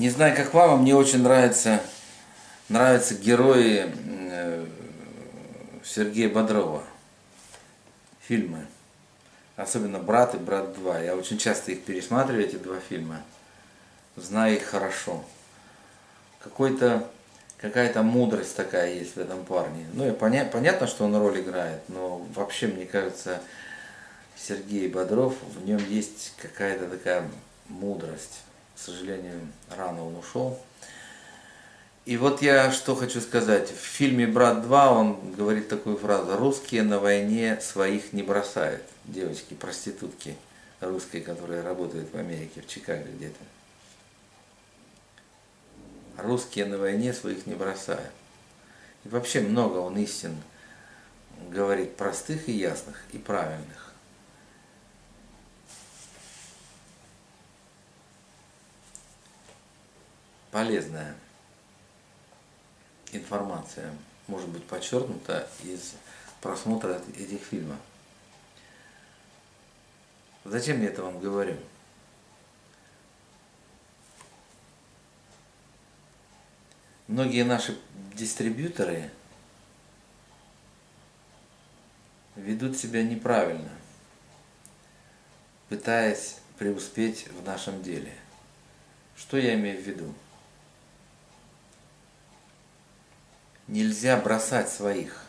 Не знаю, как вам, а мне очень нравятся, нравятся герои э, Сергея Бодрова. Фильмы. Особенно «Брат» и «Брат 2». Я очень часто их пересматриваю, эти два фильма. Знаю их хорошо. Какой-то какая-то мудрость такая есть в этом парне. Ну и поня- понятно, что он роль играет, но вообще, мне кажется, Сергей Бодров, в нем есть какая-то такая мудрость к сожалению, рано он ушел. И вот я что хочу сказать. В фильме «Брат 2» он говорит такую фразу. «Русские на войне своих не бросают». Девочки, проститутки русские, которые работают в Америке, в Чикаго где-то. Русские на войне своих не бросают. И вообще много он истин говорит простых и ясных, и правильных. Полезная информация может быть подчеркнута из просмотра этих фильмов. Зачем я это вам говорю? Многие наши дистрибьюторы ведут себя неправильно, пытаясь преуспеть в нашем деле. Что я имею в виду? Нельзя бросать своих,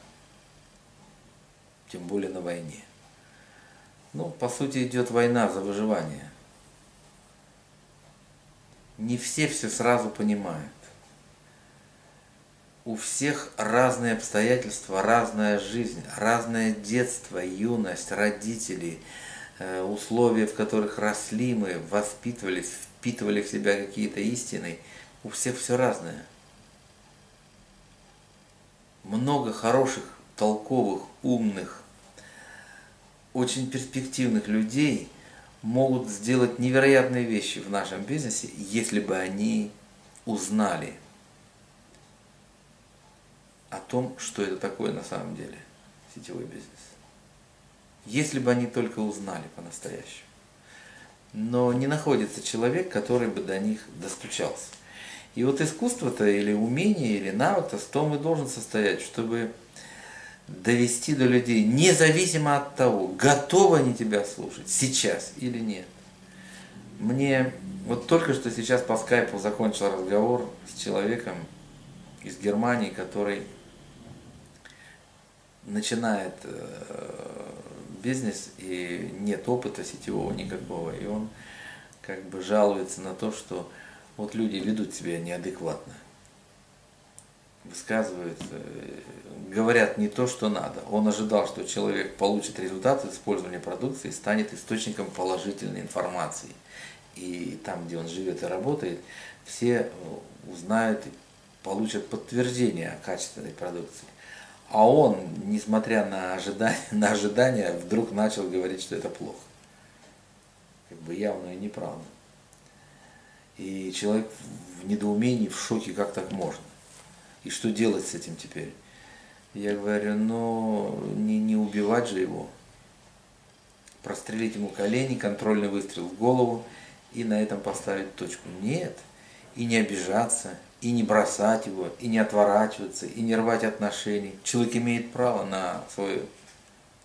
тем более на войне. Ну, по сути, идет война за выживание. Не все все сразу понимают. У всех разные обстоятельства, разная жизнь, разное детство, юность, родители, э, условия, в которых росли мы, воспитывались, впитывали в себя какие-то истины. У всех все разное много хороших, толковых, умных, очень перспективных людей могут сделать невероятные вещи в нашем бизнесе, если бы они узнали о том, что это такое на самом деле сетевой бизнес. Если бы они только узнали по-настоящему. Но не находится человек, который бы до них достучался. И вот искусство-то или умение, или навык-то в том и должен состоять, чтобы довести до людей, независимо от того, готовы они тебя слушать сейчас или нет. Мне вот только что сейчас по скайпу закончил разговор с человеком из Германии, который начинает э, бизнес и нет опыта сетевого никакого, и он как бы жалуется на то, что вот люди ведут себя неадекватно, высказывают, э, говорят не то, что надо. Он ожидал, что человек получит результат использования продукции станет источником положительной информации. И там, где он живет и работает, все э, узнают и получат подтверждение о качественной продукции. А он, несмотря на ожидания, на ожидания, вдруг начал говорить, что это плохо. Как бы явно и неправда. И человек в недоумении, в шоке, как так можно. И что делать с этим теперь? Я говорю, ну не, не убивать же его. Прострелить ему колени, контрольный выстрел в голову и на этом поставить точку. Нет. И не обижаться, и не бросать его, и не отворачиваться, и не рвать отношений. Человек имеет право на свою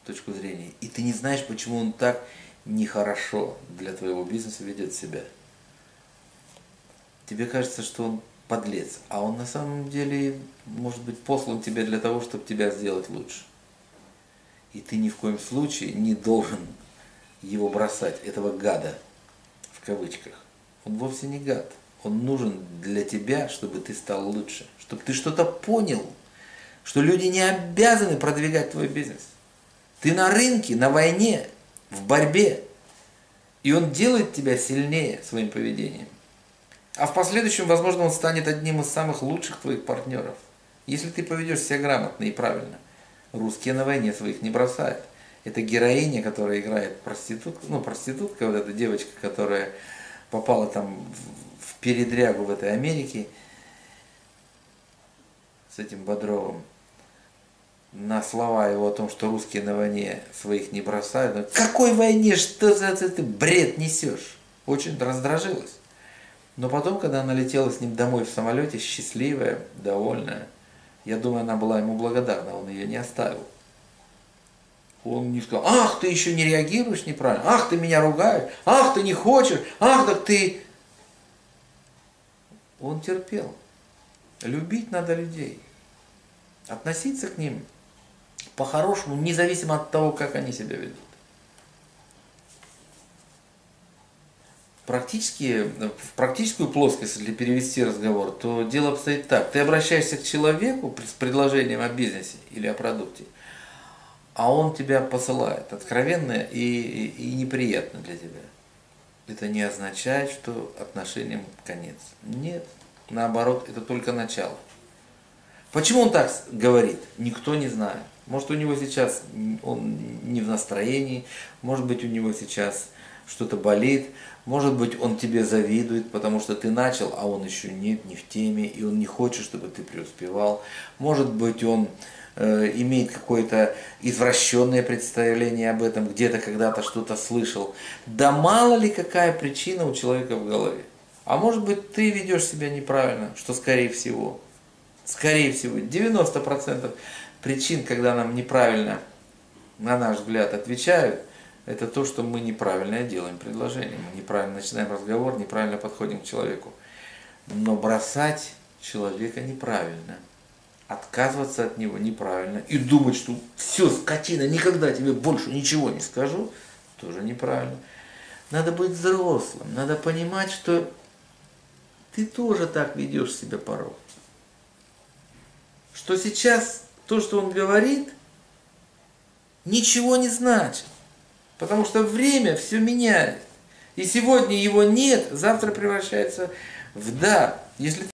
точку зрения. И ты не знаешь, почему он так нехорошо для твоего бизнеса ведет себя тебе кажется, что он подлец, а он на самом деле, может быть, послан тебе для того, чтобы тебя сделать лучше. И ты ни в коем случае не должен его бросать, этого гада, в кавычках. Он вовсе не гад. Он нужен для тебя, чтобы ты стал лучше, чтобы ты что-то понял, что люди не обязаны продвигать твой бизнес. Ты на рынке, на войне, в борьбе. И он делает тебя сильнее своим поведением. А в последующем, возможно, он станет одним из самых лучших твоих партнеров. Если ты поведешь себя грамотно и правильно. Русские на войне своих не бросают. Это героиня, которая играет проститутку, ну, проститутка, вот эта девочка, которая попала там в передрягу в этой Америке с этим Бодровым на слова его о том, что русские на войне своих не бросают. Какой войне? Что за ты бред несешь? Очень раздражилась. Но потом, когда она летела с ним домой в самолете, счастливая, довольная, я думаю, она была ему благодарна, он ее не оставил. Он не сказал, ах, ты еще не реагируешь неправильно, ах, ты меня ругаешь, ах, ты не хочешь, ах, так ты... Он терпел. Любить надо людей. Относиться к ним по-хорошему, независимо от того, как они себя ведут. Практически, в практическую плоскость, если перевести разговор, то дело обстоит так. Ты обращаешься к человеку с предложением о бизнесе или о продукте, а он тебя посылает откровенно и, и, и неприятно для тебя. Это не означает, что отношениям конец. Нет, наоборот, это только начало. Почему он так говорит, никто не знает. Может, у него сейчас он не в настроении, может быть, у него сейчас что-то болит, может быть, он тебе завидует, потому что ты начал, а он еще нет, не в теме, и он не хочет, чтобы ты преуспевал. Может быть, он э, имеет какое-то извращенное представление об этом, где-то когда-то что-то слышал. Да мало ли какая причина у человека в голове. А может быть, ты ведешь себя неправильно, что скорее всего. Скорее всего, 90% причин, когда нам неправильно, на наш взгляд, отвечают – это то, что мы неправильно делаем предложение. Мы неправильно начинаем разговор, неправильно подходим к человеку. Но бросать человека неправильно. Отказываться от него неправильно. И думать, что все, скотина, никогда тебе больше ничего не скажу, тоже неправильно. Надо быть взрослым, надо понимать, что ты тоже так ведешь себя порой. Что сейчас то, что он говорит, ничего не значит. Потому что время все меняет. И сегодня его нет, завтра превращается в да. Если